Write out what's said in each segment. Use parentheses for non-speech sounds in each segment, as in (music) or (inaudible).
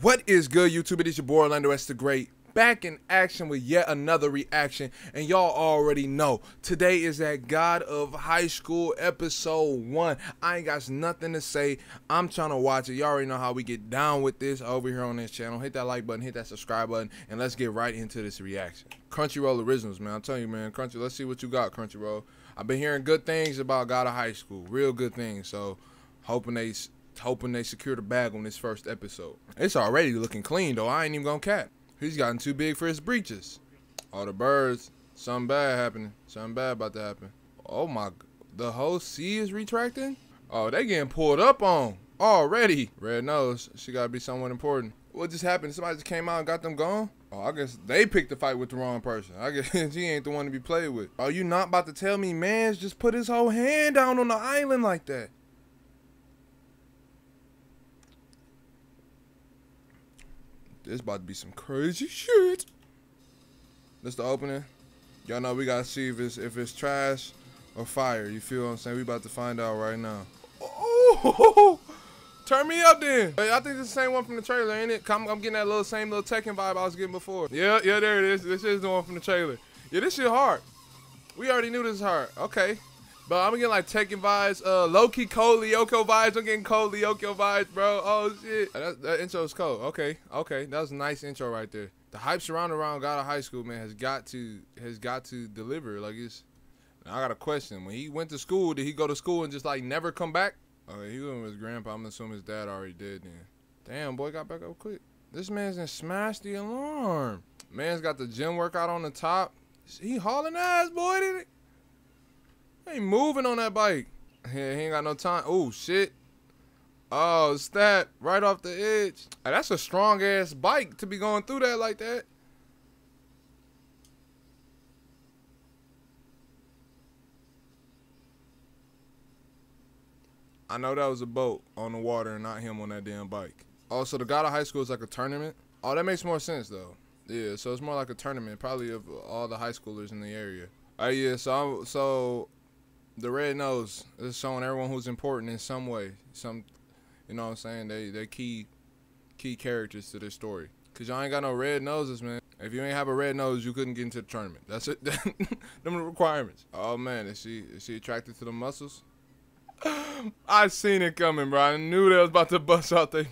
What is good, YouTube? It is your boy Earlando X. the Great. Back in action with yet another reaction. And y'all already know, today is that God of High School episode one. I ain't got nothing to say. I'm trying to watch it. Y'all already know how we get down with this over here on this channel. Hit that like button, hit that subscribe button, and let's get right into this reaction. Crunchyroll Originals, man. I'm telling you, man. Crunchy, let's see what you got, Crunchyroll. I've been hearing good things about God of High School. Real good things. So, hoping they hoping they secure the bag on this first episode. It's already looking clean though. I ain't even gonna cap. He's gotten too big for his breeches. All the birds. Something bad happening. Something bad about to happen. Oh my. The whole sea is retracting? Oh, they getting pulled up on already. Red nose. She gotta be someone important. What just happened? Somebody just came out and got them gone? Oh, I guess they picked the fight with the wrong person. I guess (laughs) he ain't the one to be played with. Are you not about to tell me man's just put his whole hand down on the island like that? This about to be some crazy shit. This the opening. Y'all know we gotta see if it's if it's trash or fire. You feel what I'm saying? We about to find out right now. Oh, (laughs) turn me up then. Hey, I think it's the same one from the trailer, ain't it? I'm, I'm getting that little same little Tekken vibe I was getting before. Yeah, yeah, there it is. This is the one from the trailer. Yeah, this shit hard. We already knew this is hard. Okay. But I'm getting like Tekken vibes, uh, low-key Code Lyoko vibes. I'm getting Code Lyoko vibes, bro. Oh, shit. That, that intro is cold. Okay, okay. That was a nice intro right there. The hype surrounding around God of High School, man, has got to has got to deliver. Like, it's... I got a question. When he went to school, did he go to school and just, like, never come back? Okay, he went with his grandpa. I'm assuming his dad already did then. Damn, boy got back up quick. This man's done smashed the alarm. Man's got the gym workout on the top. He hauling ass, boy, did it? Ain't moving on that bike. He, ain't got no time. Oh, shit. Oh, stat. Right off the edge. Hey, that's a strong ass bike to be going through that like that. I know that was a boat on the water and not him on that damn bike. Oh, also, the God of High School is like a tournament. Oh, that makes more sense though. Yeah, so it's more like a tournament, probably of all the high schoolers in the area. Oh yeah, so I'm, so the red nose is showing everyone who's important in some way. Some, you know what I'm saying? They they key key characters to this story. Cause y'all ain't got no red noses, man. If you ain't have a red nose, you couldn't get into the tournament. That's it. (laughs) Them the requirements. Oh man, is she is she attracted to the muscles? (gasps) I seen it coming, bro. I knew they was about to bust out their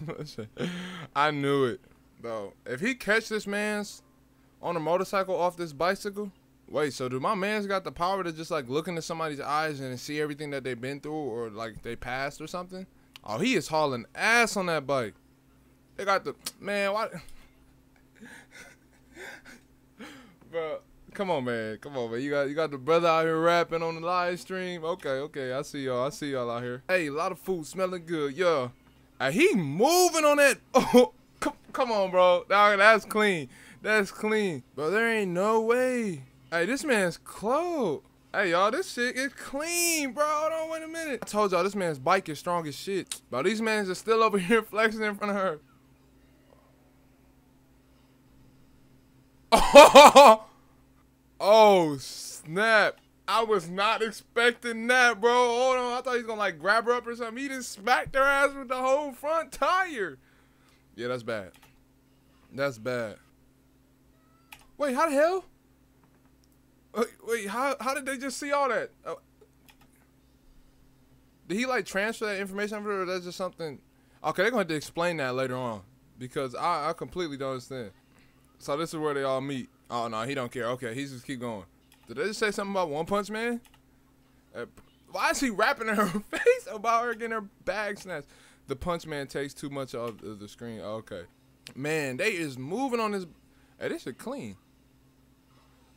(laughs) I knew it. Bro, if he catch this man's on a motorcycle off this bicycle, Wait, so do my man's got the power to just like look into somebody's eyes and see everything that they've been through or like they passed or something? Oh, he is hauling ass on that bike. They got the man. Why? (laughs) Bro, come on, man. Come on, man. You got you got the brother out here rapping on the live stream. Okay, okay. I see y'all. I see y'all out here. Hey, a lot of food smelling good. Yeah. And he moving on that. (laughs) Oh, come, come on, bro. Dog, that's clean. That's clean. Bro, there ain't no way. Hey, this man's clothes. Hey, y'all, this shit is clean, bro. Hold on, wait a minute. I told y'all this man's bike is strong as shit. Bro, these mans are still over (laughs) here flexing in front of her. Oh, (laughs) oh snap. I was not expecting that, bro. Hold on. I thought he was going to, like, grab her up or something. He just smacked her ass with the whole front tire. Yeah, that's bad. That's bad. Wait, how the hell? Wait, wait, how how did they just see all that? Oh. Did he like transfer that information over, or that's just something? Okay, they're gonna have to explain that later on because I I completely don't understand. So this is where they all meet. Oh no, he don't care. Okay, he's just keep going. Did they just say something about One Punch Man? Uh, why is he rapping in her (laughs) face about her getting her bag snatched? The Punch Man takes too much of the screen. Okay, man, they is moving on this. Hey, this is clean.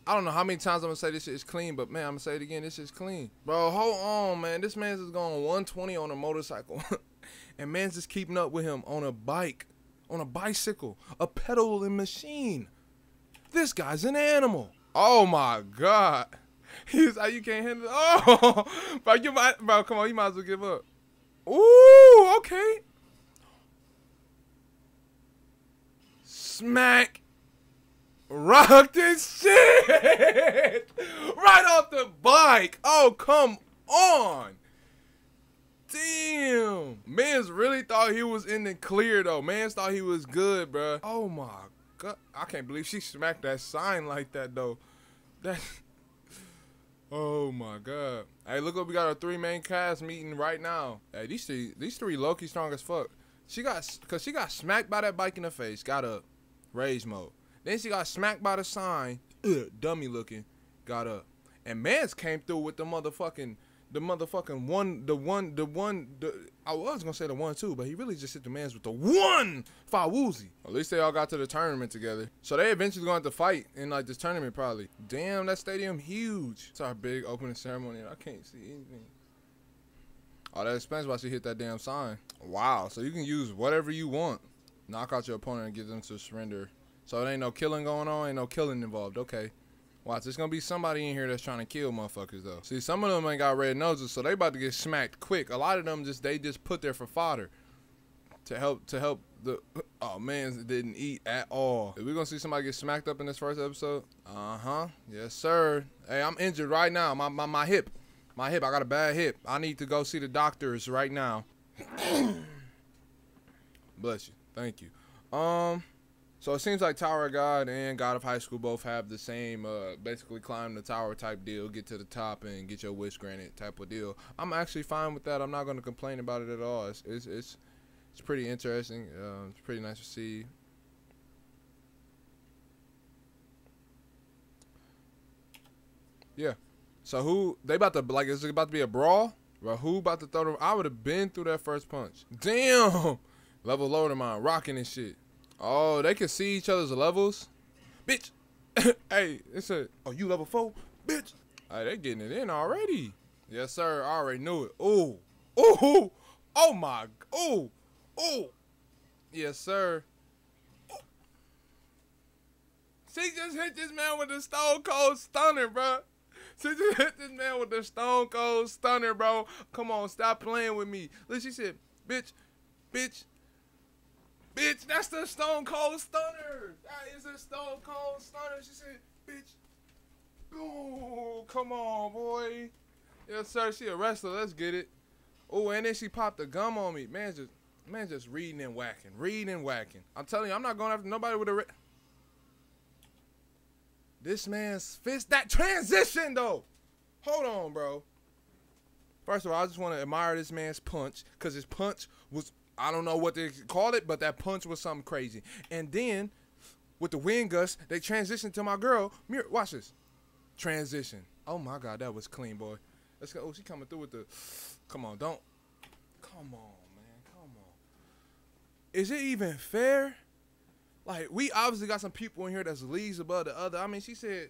I don't know how many times I'm gonna say this shit is clean, but man, I'm gonna say it again. This is clean, bro. Hold on, man. This man's is going 120 on a motorcycle, (laughs) and man's just keeping up with him on a bike, on a bicycle, a pedaling machine. This guy's an animal. Oh my god. (laughs) He's like, you can't handle. (laughs) Oh, bro, you might, bro. Come on, you might as well give up. Ooh, okay. Smack rock this shit (laughs) right off the bike. Oh, come on. Damn. Mans really thought he was in the clear though. Mans thought he was good, bro. Oh my god. I can't believe she smacked that sign like that though. That (laughs) Oh my god. Hey, look what we got our three main cast meeting right now. Hey, these three these three Loki strong as fuck. She got cause she got smacked by that bike in the face, got up, rage mode. Then she got smacked by the sign, ugh, dummy looking, got up. And Mans came through with the motherfucking the motherfucking one, the one, the one. The, I was gonna say the one too, but he really just hit the man's with the one Fawoozy. At least they all got to the tournament together. So they eventually going to fight in like this tournament probably. Damn, that stadium huge. It's our big opening ceremony, and I can't see anything. Oh, that explains why she hit that damn sign. Wow, so you can use whatever you want. Knock out your opponent and get them to surrender. So it ain't no killing going on, ain't no killing involved. Okay. Watch, there's gonna be somebody in here that's trying to kill motherfuckers though. See, some of them ain't got red noses, so they about to get smacked quick. A lot of them just they just put there for fodder to help to help the (laughs) oh man didn't eat at all. Are we gonna see somebody get smacked up in this first episode? Uh huh. Yes, sir. Hey, I'm injured right now. My my my hip, my hip. I got a bad hip. I need to go see the doctors right now. (coughs) Bless you. Thank you. Um. So it seems like Tower of God and God of High School both have the same, uh, basically climb the tower type deal, get to the top and get your wish granted type of deal. I'm actually fine with that. I'm not going to complain about it at all. It's it's it's, it's pretty interesting. Uh, it's pretty nice to see. Yeah. So who they about to like? Is it about to be a brawl? Bro, who about to throw them? I would have been through that first punch. Damn. (laughs) Level lower than mine, rocking and shit. Oh, they can see each other's levels. Bitch. (coughs) hey, it's a, oh, you level four? Bitch. Hey, they getting it in already. Yes, sir. I already knew it. Ooh. Ooh. Oh, my. Ooh. Ooh. Yes, sir. She just hit this man with a stone cold stunner, bro. She just (laughs) hit this man with a stone cold stunner, bro. Come on, stop playing with me. Look, she said, bitch, bitch, Bitch, that's the Stone Cold Stunner. That is a Stone Cold Stunner. She said, bitch. Ooh, come on, boy. Yes, sir. She a wrestler. Let's get it. Oh, and then she popped the gum on me. Man, just man, just reading and whacking, reading and whacking. I'm telling you, I'm not going after nobody with a. Re- this man's fist. That transition though. Hold on, bro. First of all, I just want to admire this man's punch because his punch was I don't know what they call it, but that punch was something crazy. And then with the wind gust, they transitioned to my girl. Mirror, watch this. Transition. Oh my God, that was clean, boy. Let's go. Oh, she coming through with the. Come on, don't. Come on, man. Come on. Is it even fair? Like we obviously got some people in here that's leagues above the other. I mean, she said.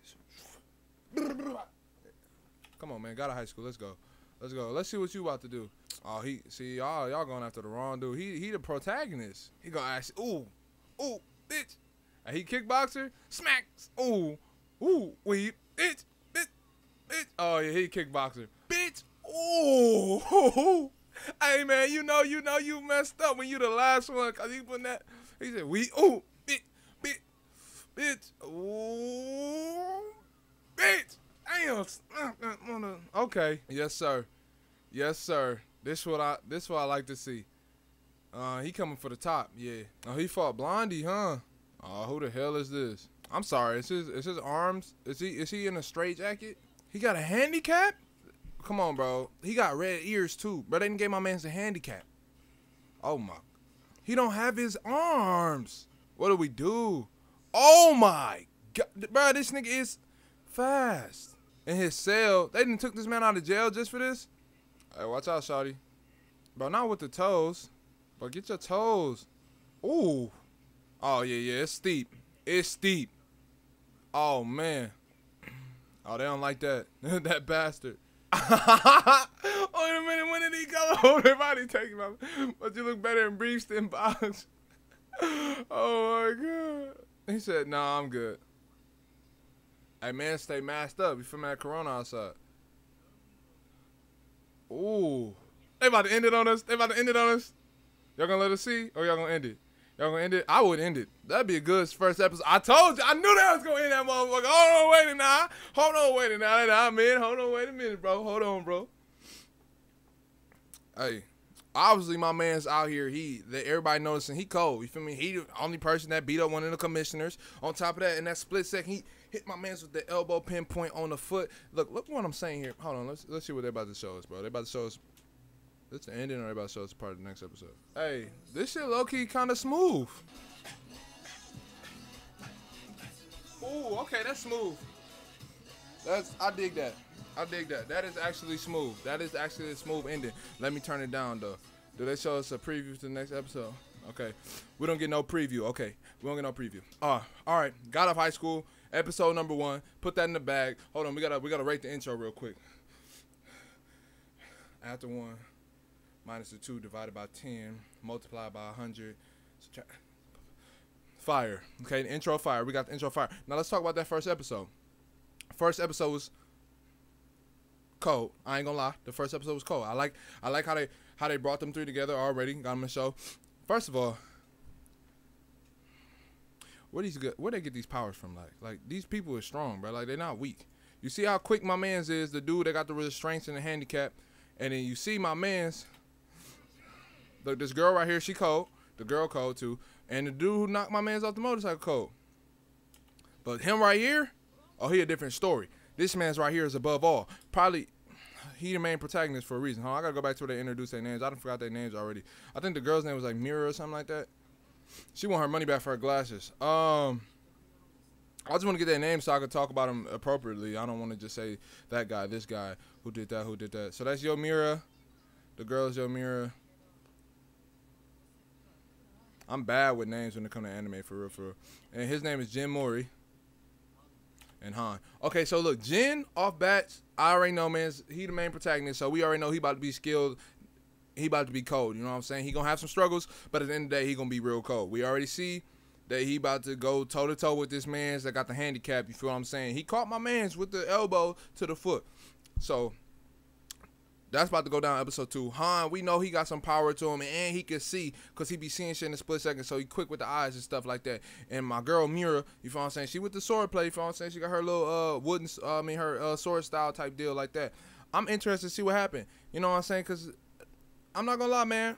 (laughs) Come on, man. God of High School. Let's go. Let's go. Let's see what you about to do. Oh, he see y'all y'all going after the wrong dude. He he the protagonist. He gonna ask, ooh, ooh, bitch. And he kickboxer, smacks, ooh, ooh, weep, bitch, bitch, bitch. Oh yeah, he kickboxer, bitch. Ooh, (laughs) hey man, you know you know you messed up when you the last one cause he put that. He said we ooh, bitch, bitch, bitch, ooh, bitch. Damn. Okay. Yes, sir. Yes, sir. This what I this what I like to see. Uh, he coming for the top. Yeah. Oh, he fought Blondie, huh? Oh, who the hell is this? I'm sorry. Is his is his arms? Is he is he in a straight jacket? He got a handicap? Come on, bro. He got red ears too. Bro, they didn't give my man's a handicap. Oh my. He don't have his arms. What do we do? Oh my god, bro. This nigga is fast. In his cell, they didn't took this man out of jail just for this. Hey, watch out, Shotty. But not with the toes. But get your toes. Ooh. Oh, yeah, yeah. It's steep. It's steep. Oh, man. Oh, they don't like that. (laughs) that bastard. Oh, (laughs) wait a minute. When did he go? (laughs) Everybody taking off. But you look better in briefs than box. oh, my God. He said, nah, I'm good. Hey, man, stay masked up. You feel? That corona outside. Ooh. They about to end it on us. They about to end it on us. Y'all gonna let us see, or y'all gonna end it? Y'all gonna end it? I would end it. That'd be a good first episode. I told you. I knew that was gonna end that motherfucker. Hold on, wait a minute. Hold on, wait a minute. Hold on, wait a minute, bro. Hold on, bro. Hey, obviously my man's out here. He that everybody noticing he cold. You feel me? He the only person that beat up one of the commissioners. On top of that, in that split second, he hit my man's with the elbow pinpoint on the foot. Look, look what I'm saying here. Hold on, let's let's see what they're about to show us, bro. They're about to show us. This the ending, or they about to show us part of the next episode. Hey, this shit low key kind of smooth. Ooh, okay, that's smooth. That's I dig that. I dig that. That is actually smooth. That is actually a smooth ending. Let me turn it down though. Do they show us a preview to the next episode? Okay. We don't get no preview. Okay. We don't get no preview. Uh, all right. God of High School. Episode number one. Put that in the bag. Hold on. We gotta we gotta rate the intro real quick. After one, minus the two divided by ten, multiplied by hundred. Fire. Okay. The intro fire. We got the intro fire. Now let's talk about that first episode. First episode was cold. I ain't gonna lie. The first episode was cold. I like I like how they how they brought them three together already. Got them a show. First of all, where these where they get these powers from? Like like these people are strong, bro. Like they're not weak. You see how quick my man's is, the dude that got the restraints and the handicap, and then you see my man's. Look, this girl right here, she cold. The girl cold too, and the dude who knocked my man's off the motorcycle cold. But him right here, oh, he a different story. This man's right here is above all. Probably he the main protagonist for a reason. Huh? I gotta go back to where they introduced their names. I don't forgot their names already. I think the girl's name was like Mira or something like that. She want her money back for her glasses. Um, I just want to get their name so I can talk about them appropriately. I don't want to just say that guy, this guy, who did that, who did that. So that's Yu Mira. The girl is Yu Mira. I'm bad with names when it comes to anime, for real, for real. And his name is Jin Mori and Han. Okay, so look, Jin off bats. I already know, man. He the main protagonist, so we already know he about to be skilled. He about to be cold. You know what I'm saying? He gonna have some struggles, but at the end of the day, he gonna be real cold. We already see that he about to go toe to toe with this man's that got the handicap. You feel what I'm saying? He caught my man's with the elbow to the foot. So that's about to go down episode two. Han, we know he got some power to him, and he can see because he be seeing shit in a split second. So he quick with the eyes and stuff like that. And my girl Mira, you feel what I'm saying? She with the sword play. You feel what I'm saying? She got her little uh wooden, uh, I mean her uh, sword style type deal like that. I'm interested to see what happened. You know what I'm saying? Because I'm not gonna lie, man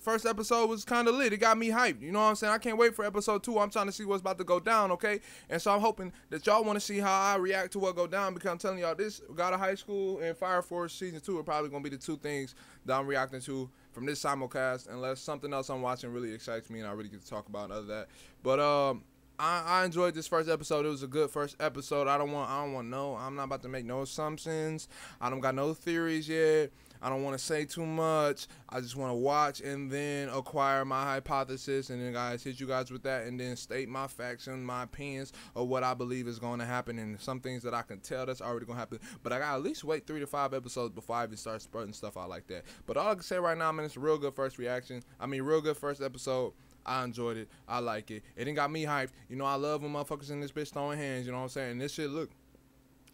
first episode was kind of lit. It got me hyped. You know what I'm saying? I can't wait for episode two. I'm trying to see what's about to go down, okay? And so I'm hoping that y'all want to see how I react to what go down because I'm telling y'all this God of High School and Fire Force season two are probably gonna be the two things that I'm reacting to from this simulcast, unless something else I'm watching really excites me and I really get to talk about other that. But um. I, I enjoyed this first episode. It was a good first episode. I don't want I don't want no I'm not about to make no assumptions. I don't got no theories yet. I don't want to say too much. I just want to watch and then acquire my hypothesis, and then guys hit you guys with that, and then state my facts and my opinions of what I believe is going to happen, and some things that I can tell that's already going to happen. But I got to at least wait three to five episodes before I even start spurting stuff out like that. But all I can say right now, man, it's a real good first reaction. I mean, real good first episode. I enjoyed it. I like it. It didn't got me hyped. You know, I love when motherfuckers in this bitch throwing hands. You know what I'm saying? This shit look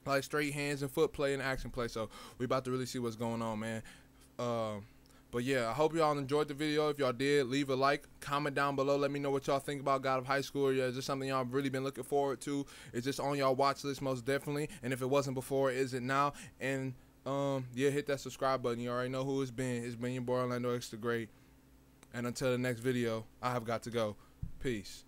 like straight hands and foot play and action play. So we about to really see what's going on, man. Uh, but yeah, I hope y'all enjoyed the video. If y'all did, leave a like, comment down below. Let me know what y'all think about God of High School. Yeah, is this something y'all really been looking forward to? Is this on y'all watch list most definitely? And if it wasn't before, is it now? And um, yeah, hit that subscribe button. You already know who it's been. It's been your boy Earlando the Great. And until the next video, I have got to go. Peace.